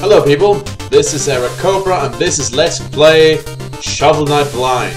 Hello people, this is ArachCobra and this is Let's Play Shovel Knight Blind.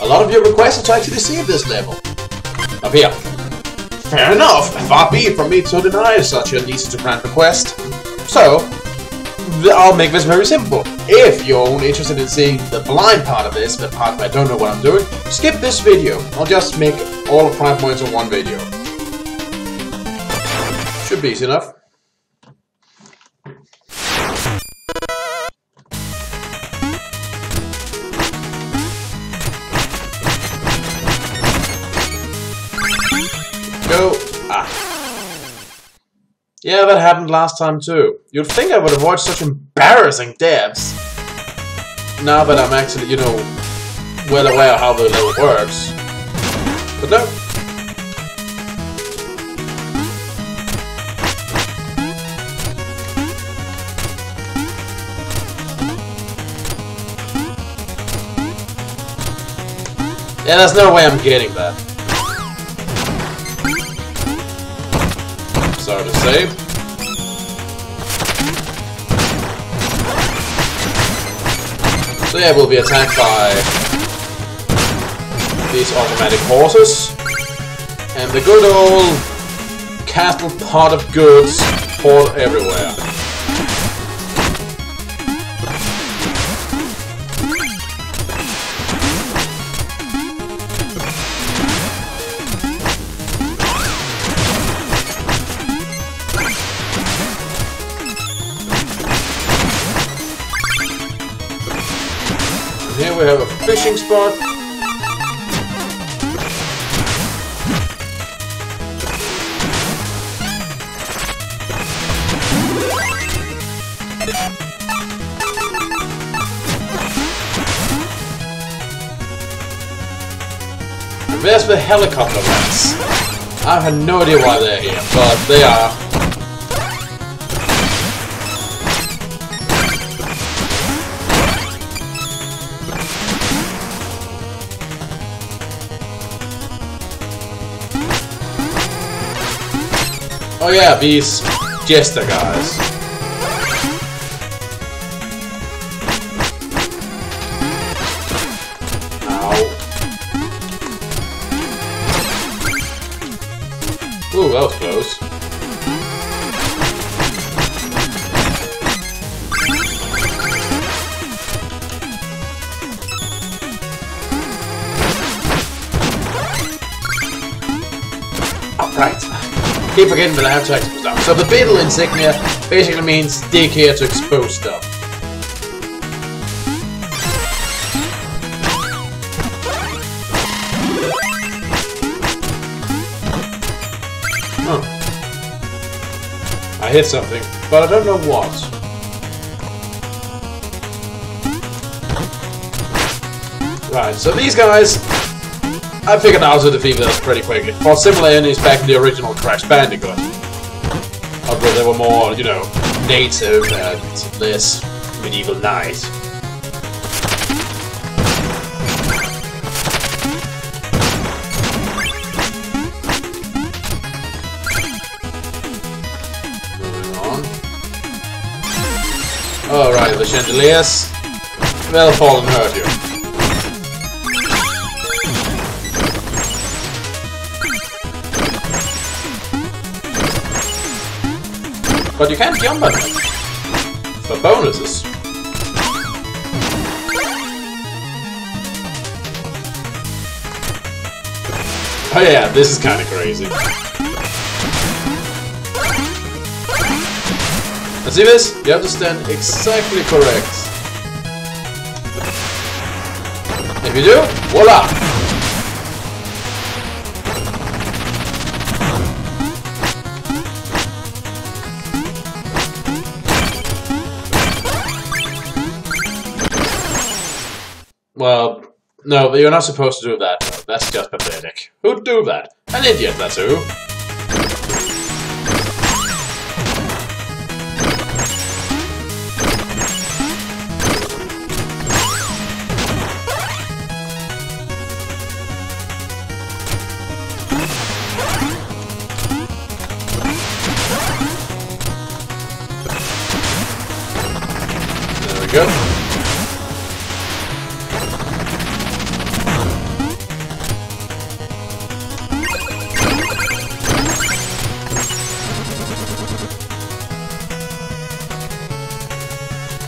A lot of you requested to actually see this level. Up here. Fair enough, far be it from me to deny such an easy to request. So, I'll make this very simple. If you're only interested in seeing the blind part of this, the part where I don't know what I'm doing, skip this video. I'll just make all of Prime Points in one video. Should be easy enough. Yeah, that happened last time too. You'd think I would avoid such embarrassing deaths. Now that I'm actually, you know, well aware of how the level works. But no. Yeah, there's no way I'm getting that. Say. So yeah, we'll be attacked by these automatic horses. And the good old castle pot of goods poured everywhere. We have a fishing spot. There's the helicopter rats. I have no idea why they're here, but they are. Oh yeah, these jester guys. Ooh, that was close. Alright. Keep forgetting that I have to expose stuff. So the beetle insignia basically means dig here to expose stuff. I hit something, but I don't know what. Right, so these guys, I figured out how to defeat those pretty quickly. Fought similar enemies back in the original Crash Bandicoot. Although they were more, you know, native and less medieval knight. Alright, the chandeliers. They'll fall and hurt you. But you can't jump on them. For bonuses. Oh yeah, this is kind of crazy. And see this? You have to stand exactly correct. If you do, voila! No, but you're not supposed to do that. That's just pathetic. Who'd do that? An idiot, that's who. go.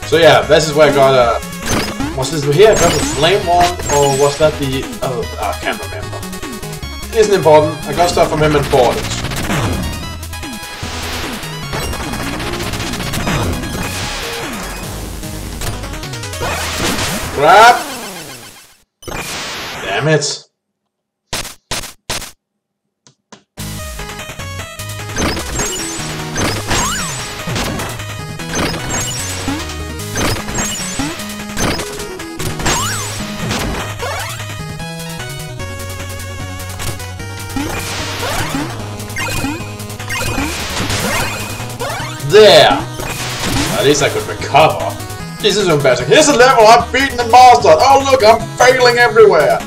So yeah, this is where I got a... Uh, was this here I got the flame one, or was that the... Oh, I can't remember. It isn't important. I got stuff from him in Borders. Grab! Damn it. There! At least I could recover. This is embarrassing. Here's a level I've beaten the master! Oh look, I'm failing everywhere!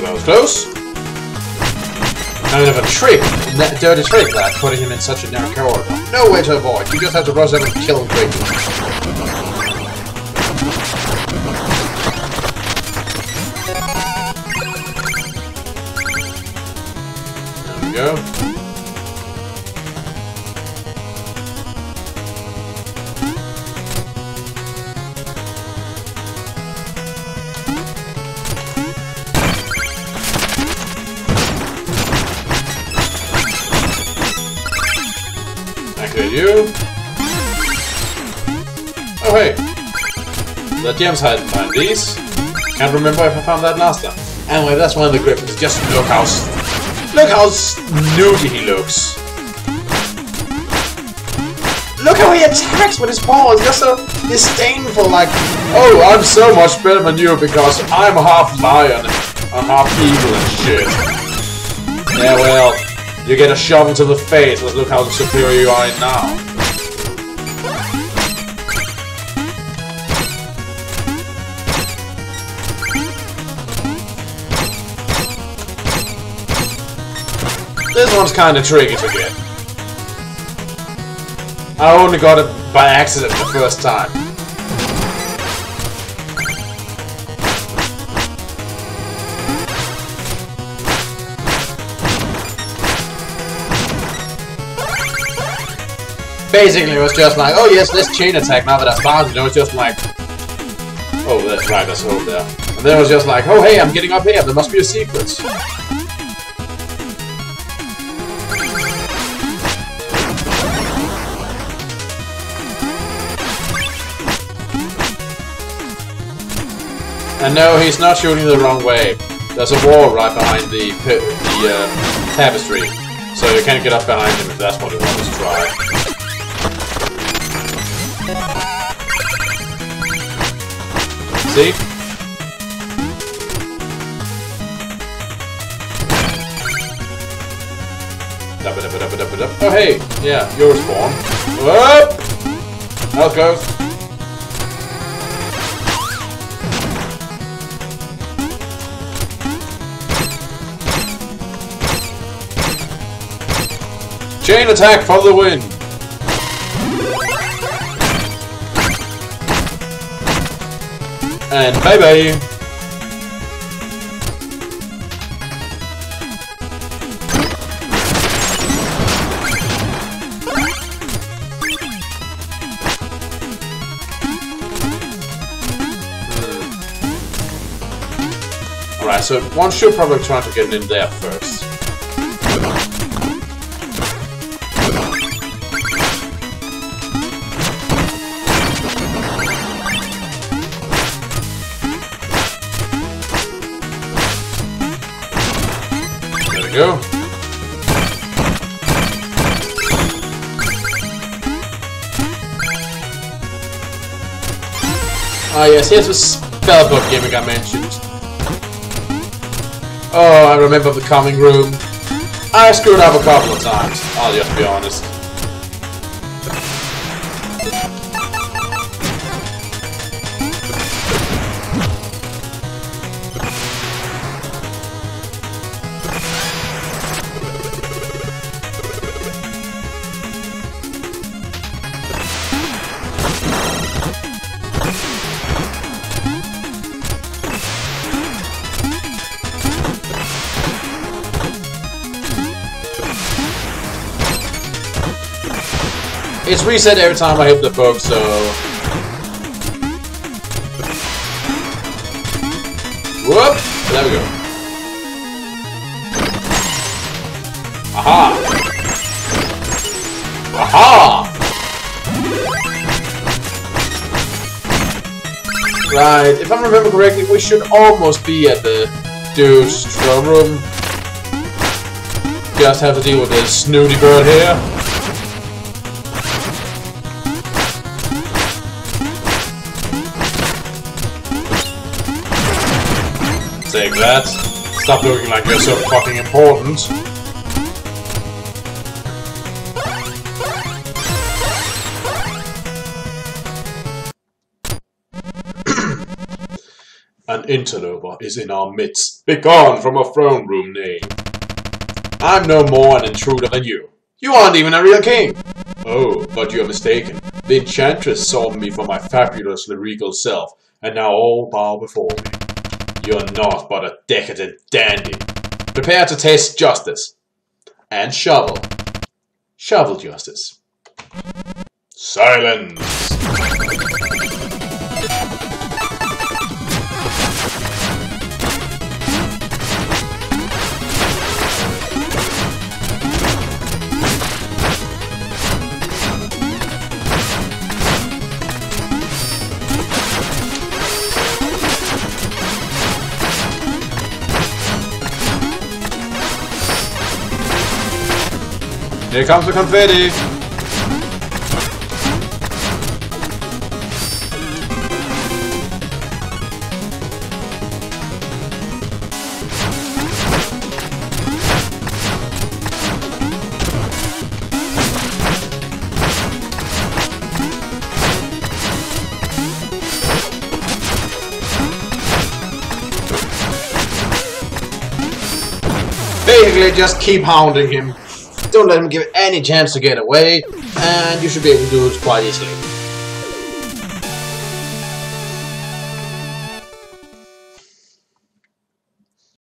That was close. Kind of a trick, that dirty trick that putting him in such a narrow corridor. No way to avoid. You just have to rush over and kill him quickly. There we go. Oh, hey. The gems hiding behind these. Can't remember if I found that last time. Anyway, that's one of the griffins. Just look how... Look how snooty he looks. Look how he attacks with his paws. Just so disdainful, like, oh, I'm so much better than you because I'm half lion. I'm half evil and shit. Yeah, well, you get a shovel to the face, let's look how superior you are now. This one's kinda tricky to get. I only got it by accident the first time. basically it was just like, oh yes, let's chain attack now that I found it. It was just like, oh, that's right, that's over there. And then it was just like, oh hey, I'm getting up here, there must be a secret. And no, he's not shooting the wrong way. There's a wall right behind the, the uh, tapestry. So you can't get up behind him if that's what he wants to try. See? Oh hey, yeah, you're spawn. Whoop! Goes. Chain attack for the win! And bye bye. Alright, so one should probably try to get in there first. go. Ah, uh, yes, here's the spellbook gimmick I mentioned. Oh, I remember the common room. I screwed up a couple of times, I'll just be honest. It's reset every time I hit the book, so... Whoop! There we go. Aha! Aha! Right, if I remember correctly, we should almost be at the dude's throne room. Just have to deal with this snooty bird here. Take that. Stop looking like you're so fucking important. An interloper is in our midst. Begone from a throne room name. I'm no more an intruder than you. You aren't even a real king. Oh, but you're mistaken. The Enchantress saw me for my fabulously regal self, and now all bow before me. You're not but a decadent dandy. Prepare to taste justice. And shovel. Shovel justice. Silence! Here comes the confetti! Basically, just keep hounding him. Don't let him give any chance to get away, and you should be able to do it quite easily.